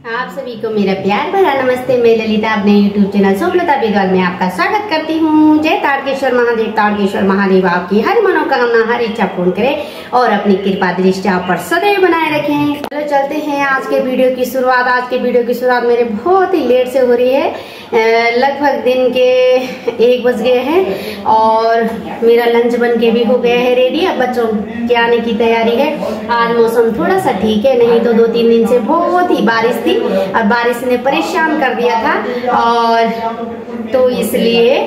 आप सभी को मेरा प्यार भरा नमस्ते। मैं ललिता, अपने YouTube चैनल सोमलता बेदवाल में आपका स्वागत करती हूँ। जय तारकेश्वर महादेव। तारकेश्वर महादेव, आपकी हर मनोकामना, हर इच्छा पूर्ण करे और अपनी कृपा, दृष्टि आप पर सदैव बनाए रखें। चलो चलते हैं आज के वीडियो की शुरुआत। आज के वीडियो की शुरुआत मेरे बहुत ही लेट से हो रही है। लगभग दिन के एक बज गए हैं और मेरा लंच बन के भी हो गया है रेडी अब बच्चों के आने की तैयारी है। आज मौसम थोड़ा सा ठीक है, नहीं तो दो तीन दिन से बहुत ही बारिश और बारिश ने परेशान कर दिया था और तो इसलिए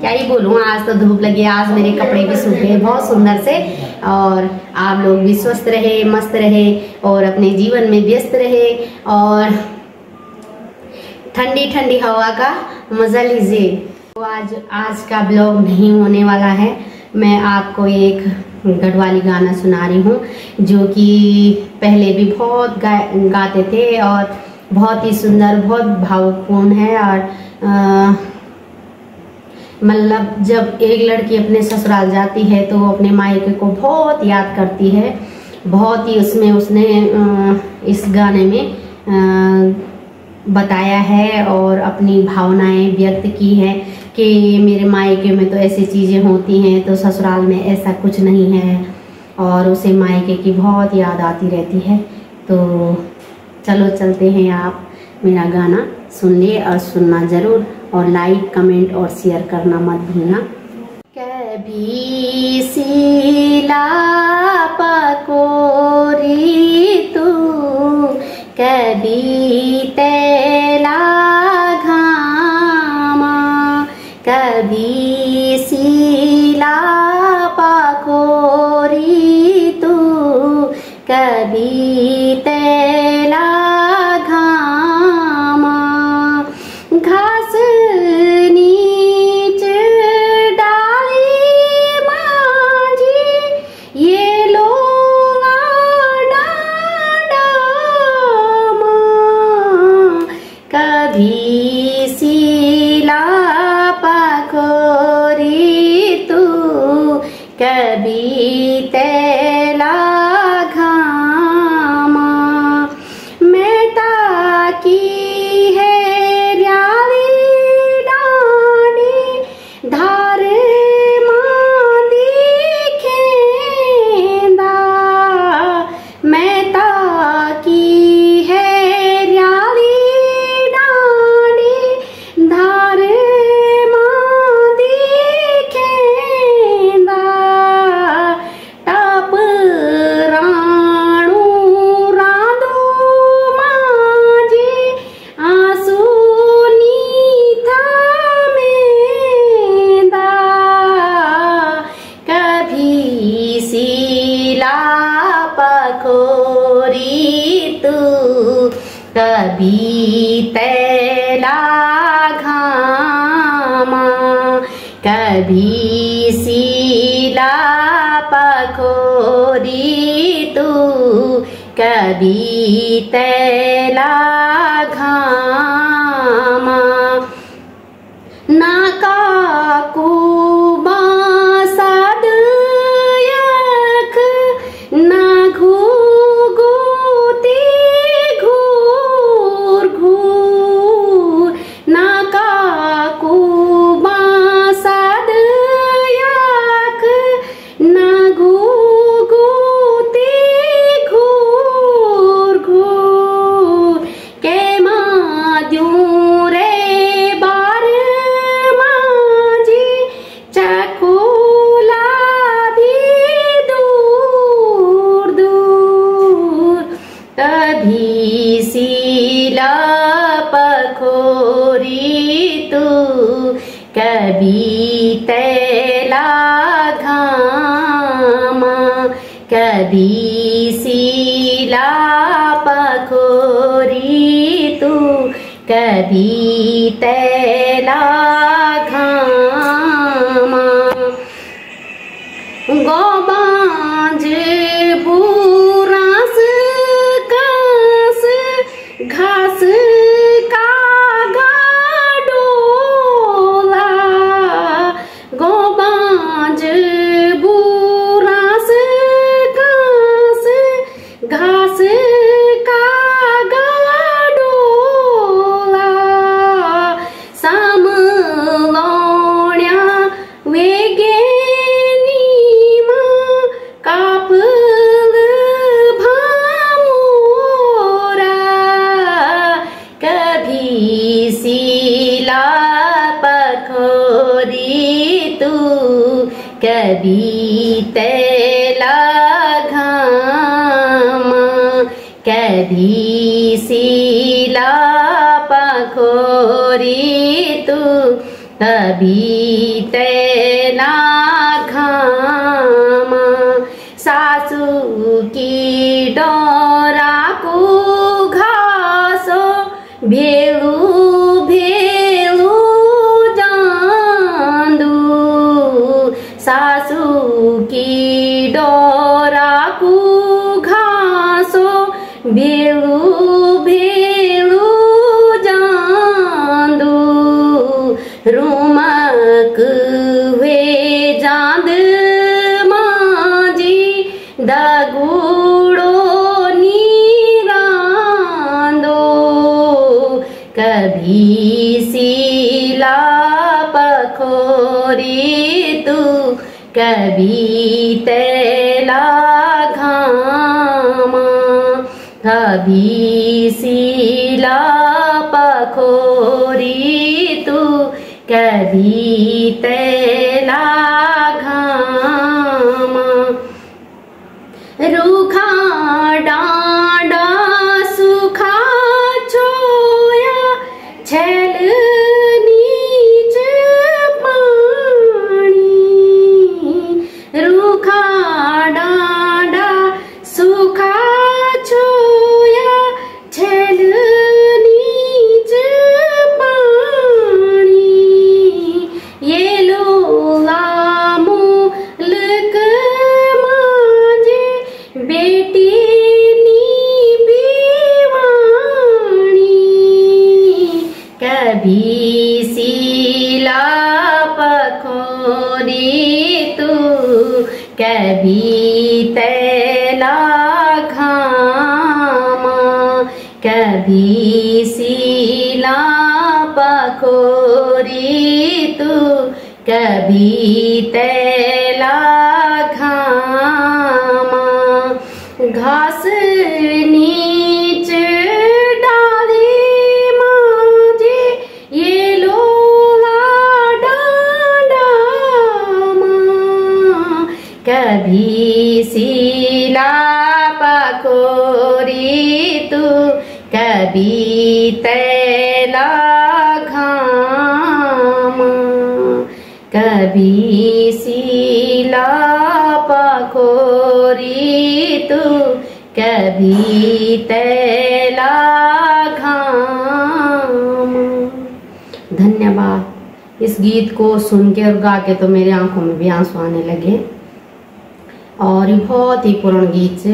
क्या ही बोलूँ, आज तो धूप लगी, आज मेरे कपड़े भी सूख गए बहुत सुंदर से और आप लोग भी स्वस्थ रहे, मस्त रहे और अपने जीवन में व्यस्त रहे और ठंडी ठंडी हवा का मज़ा लीजिए। तो आज आज का ब्लॉग नहीं होने वाला है। मैं आपको एक गढ़वाली गाना सुना रही हूँ जो कि पहले भी बहुत गा, गाते थे और बहुत ही सुंदर बहुत भावपूर्ण है और मतलब जब एक लड़की अपने ससुराल जाती है तो वो अपने मायके को बहुत याद करती है बहुत ही उसमें उसने इस गाने में बताया है और अपनी भावनाएँ व्यक्त की है। कि मेरे मायके में तो ऐसी चीज़ें होती हैं तो ससुराल में ऐसा कुछ नहीं है। और उसे मायके की बहुत याद आती रहती है। तो चलो चलते हैं आप मेरा गाना सुन लिए और सुनना ज़रूर, और लाइक कमेंट और शेयर करना मत भूलना। कभी सीला पकोरी तू कभी तैला घामा कभी सीला पखोरी तू कभी तैला घामा। तू कभी तैला घामा कभी सीला पखोरी तू कभी तैला कभी तैला घाम कभी सीला पखोरी तू कभी तैला घाम सासू की डोरा घासो, भेलू भेलू जांदू। रुमक वे जांद माजी दगुड़ो नीरांदो। कभी सीला पखोरी तू, कभी तैला घामा कभी सीला पखोरी तू कभी तैला कभी सीला पखोरी तू कभी तैला घामा कभी सीला पखोरी तू कभी तैला कभी सीला पखोरी तू, कभी तैला घामा। कभी सीला पखोरी तू, कभी तैला घाम। धन्यवाद। इस गीत को सुन के और गा के तो मेरे आँखों में भी आँसू आने लगे। और ये बहुत ही पुराना गीत से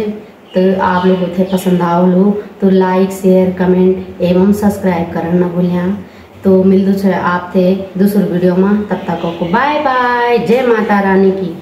तो आप लोग थे पसंद आओ लो। तो लाइक शेयर कमेंट एवं सब्सक्राइब करना ना भूलें। तो मिल दो आप थे दूसरे वीडियो में। तब तक को बाय बाय जय माता रानी की।